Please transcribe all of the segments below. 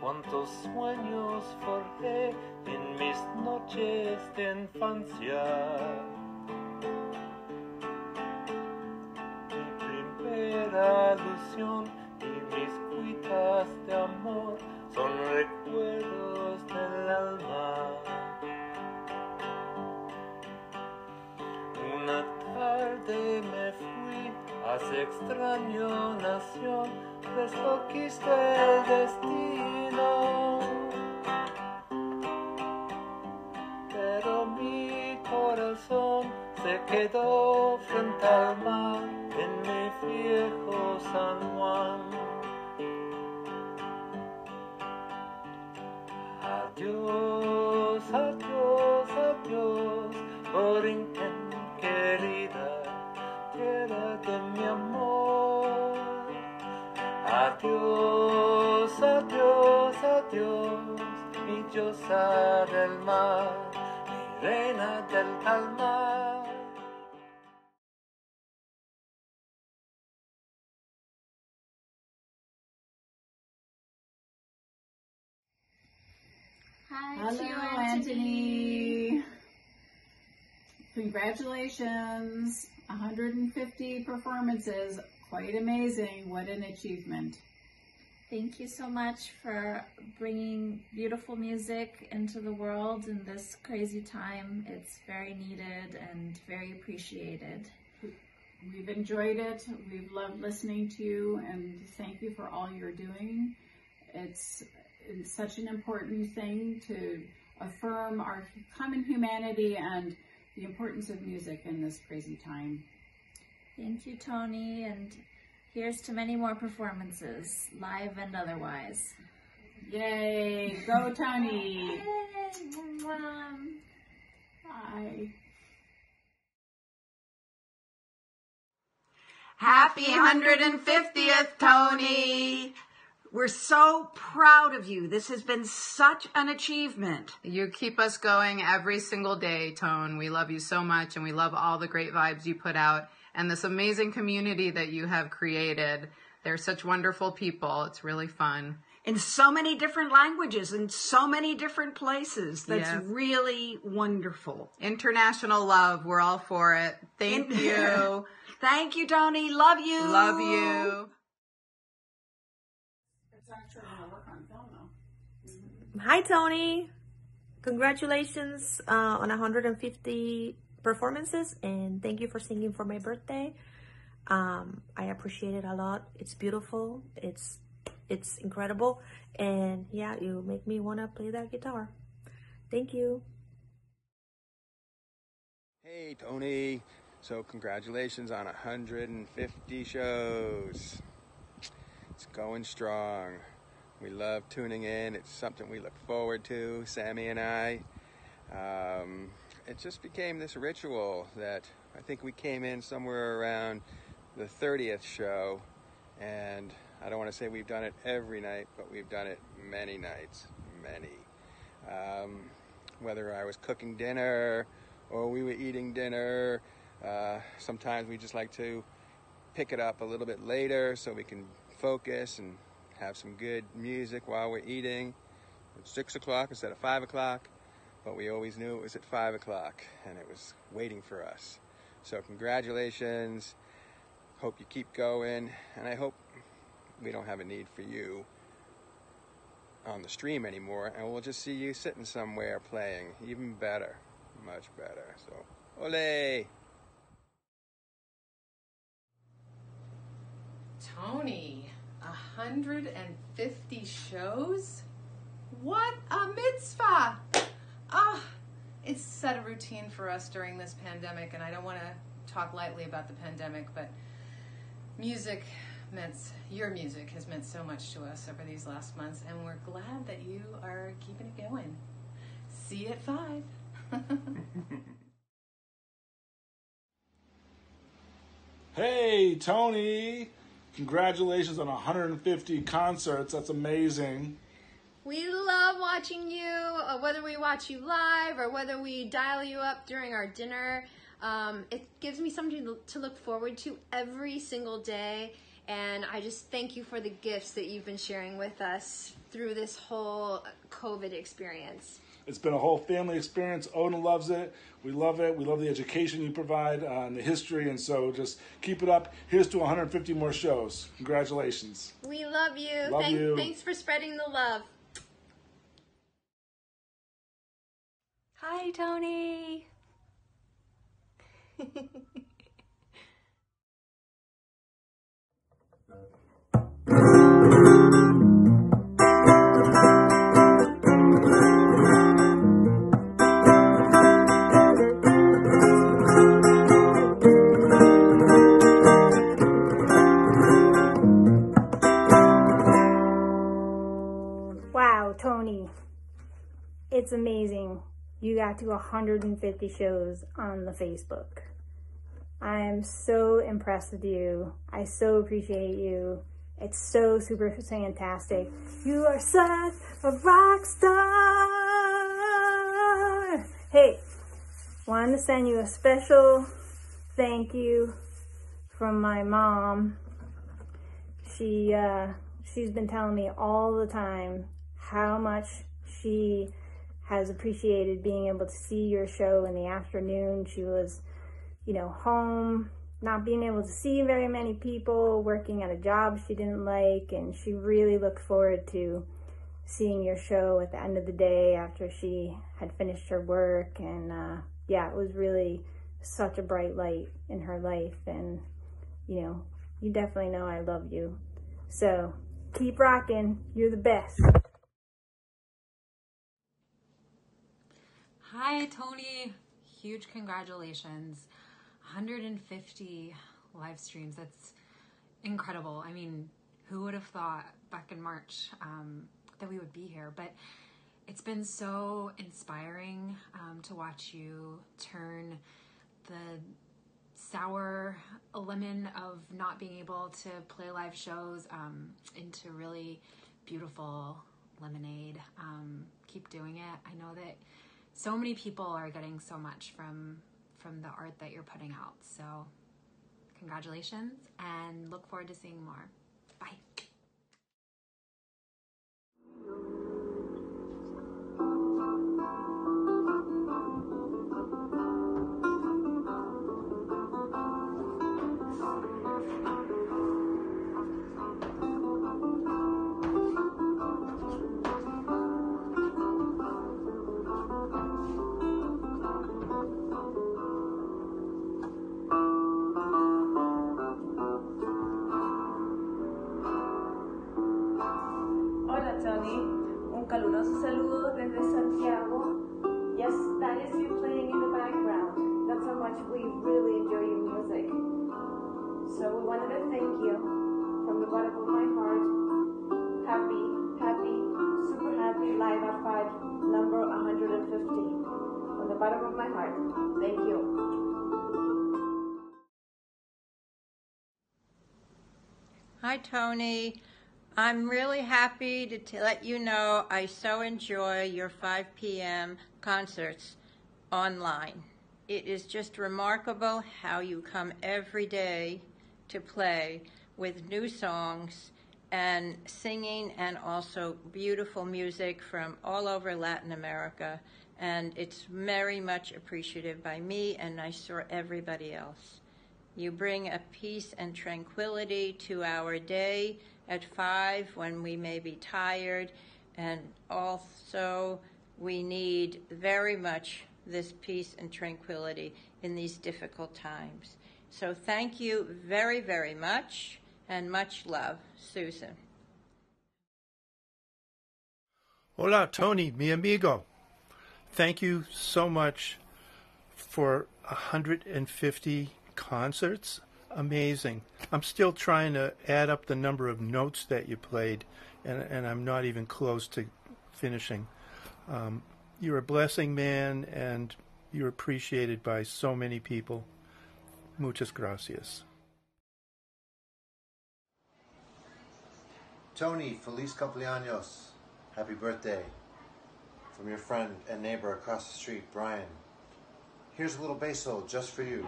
cuántos sueños forjé en mis noches de infancia. Mi primera ilusión extraño nación, lo quiste el destino. Pero mi corazón se quedó frente al mar en mi viejo San Juan. Adiós, Anthony. Congratulations. 150 performances. Quite amazing. What an achievement. Thank you so much for bringing beautiful music into the world in this crazy time. It's very needed and very appreciated. We've enjoyed it. We've loved listening to you and thank you for all you're doing. It's, it's such an important thing to affirm our common humanity and the importance of music in this crazy time. Thank you, Tony, and here's to many more performances, live and otherwise. Yay! Go Tony! Mom. Bye. Happy 150th, Tony! We're so proud of you. This has been such an achievement. You keep us going every single day, Tone. We love you so much and we love all the great vibes you put out and this amazing community that you have created. They're such wonderful people. It's really fun. In so many different languages, in so many different places. That's Yeah. really wonderful. International love. We're all for it. Thank you. Thank you, Tony. Love you. love you. Hi, Tony. Congratulations uh, on 150 performances, and thank you for singing for my birthday. Um, I appreciate it a lot. It's beautiful. It's it's incredible, and yeah, you make me wanna play that guitar. Thank you. Hey, Tony. So, congratulations on 150 shows. It's going strong. We love tuning in. It's something we look forward to, Sammy and I. Um, it just became this ritual that I think we came in somewhere around the 30th show. And I don't want to say we've done it every night, but we've done it many nights. Many. Um, whether I was cooking dinner or we were eating dinner. Uh, sometimes we just like to pick it up a little bit later so we can focus and have some good music while we're eating. It's six o'clock instead of five o'clock, but we always knew it was at five o'clock and it was waiting for us. So, congratulations. Hope you keep going, and I hope we don't have a need for you on the stream anymore, and we'll just see you sitting somewhere playing. Even better, much better. So, ole! Tony, 150 shows? What a mitzvah! Ah, it's set a routine for us during this pandemic, and I don't want to talk lightly about the pandemic, but music meant, your music has meant so much to us over these last months, and we're glad that you are keeping it going. See you at five. Hey, Tony! Congratulations on 150 concerts. That's amazing. We love watching you, uh, whether we watch you live or whether we dial you up during our dinner. Um, it gives me something to- to look forward to every single day. And I just thank you for the gifts that you've been sharing with us through this whole COVID experience. It's been a whole family experience. Odin loves it. We love it. We love the education you provide uh, and the history. And so just keep it up. Here's to 150 more shows. Congratulations. We love you. Love Thank- you. Thanks for spreading the love. Hi, Tony. amazing. You got to 150 shows on the Facebook. I am so impressed with you. I so appreciate you. It's so super fantastic. You are such a rock star. Hey, wanted to send you a special thank you from my mom. She uh, she's been telling me all the time how much she has appreciated being able to see your show in the afternoon. She was, you know, home, not being able to see very many people, working at a job she didn't like, and she really looked forward to seeing your show at the end of the day after she had finished her work. And uh, yeah, it was really such a bright light in her life. And, you know, you definitely know I love you. So keep rocking. You're the best. Hi, Tony. Huge congratulations. 150 live streams. That's incredible. I mean, who would have thought back in March um, that we would be here? But it's been so inspiring um, to watch you turn the sour lemon of not being able to play live shows um, into really beautiful lemonade. Um, keep doing it. I know that so many people are getting so much from from the art that you're putting out. So congratulations and look forward to seeing more. Bye. Much we really enjoy your music. So we wanted to thank you from the bottom of my heart. Happy, happy, super happy live at 5, number 150. From the bottom of my heart. Thank you. Hi, Tony. I'm really happy to let you know I so enjoy your 5 p.m. concerts online. It is just remarkable how you come every day to play with new songs and singing and also beautiful music from all over Latin America. And it's very much appreciated by me and I'm sure everybody else. You bring a peace and tranquility to our day at five when we may be tired, and also we need very much this peace and tranquility in these difficult times. So thank you very, very much, and much love, Susan. Hola, Tony, mi amigo. Thank you so much for 150 concerts. Amazing. I'm still trying to add up the number of notes that you played, and, and I'm not even close to finishing. Um, you're a blessing, man, and you're appreciated by so many people. Muchas gracias. Tony, feliz cumpleaños. Happy birthday. From your friend and neighbor across the street, Brian. Here's a little beso just for you.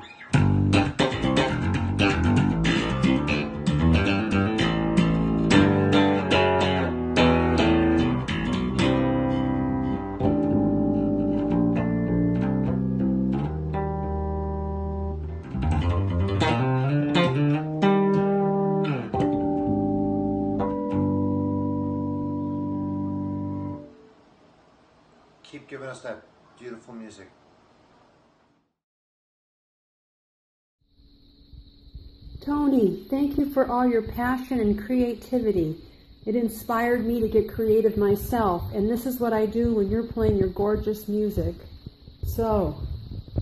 Beautiful music. Tony, thank you for all your passion and creativity. It inspired me to get creative myself, and this is what I do when you're playing your gorgeous music. So,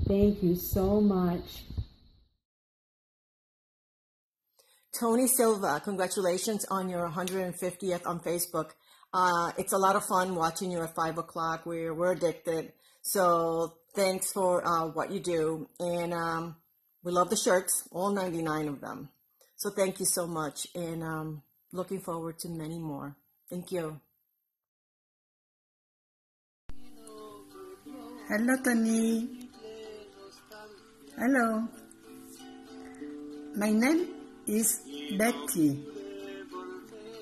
thank you so much. Tony Silva, congratulations on your 150th on Facebook. Uh, it's a lot of fun watching you at 5 o'clock. We're, we're addicted. So thanks for uh, what you do. And um, we love the shirts, all 99 of them. So thank you so much. And um, looking forward to many more. Thank you. Hello, Tony. Hello. My name is Betty,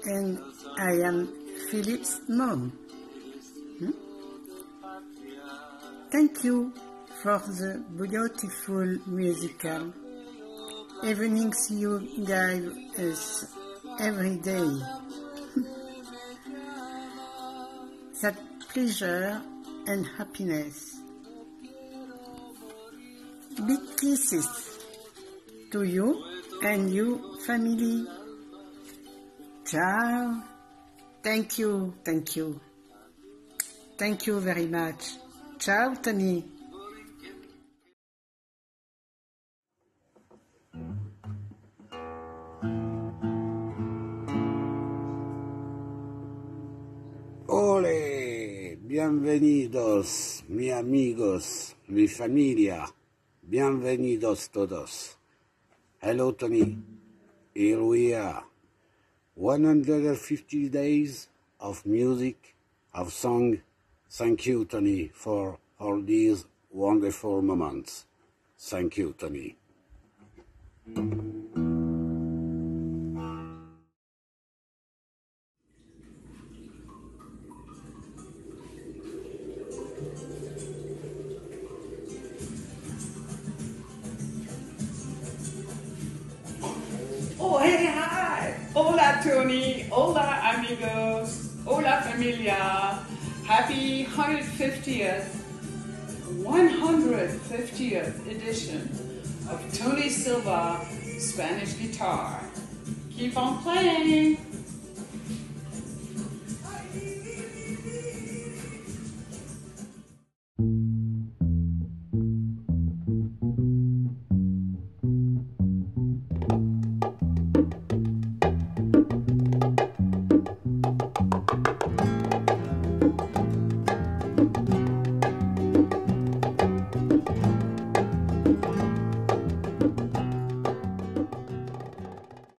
and I am Philip's mom. Hmm? Thank you for the beautiful musical evenings you give us every day. that pleasure and happiness. Big kisses to you and you family. Ciao. Thank you, thank you. Thank you very much. Ciao, Tony. Ole, bienvenidos, mi amigos, mi familia, bienvenidos todos. Hello, Tony. Here we are. 150 days of music, of song. Thank you, Tony, for all these wonderful moments. Thank you, Tony. Tony! Hola, amigos! Hola, familia! Happy 150th, 150th edition of Tony Silva Spanish Guitar. Keep on playing!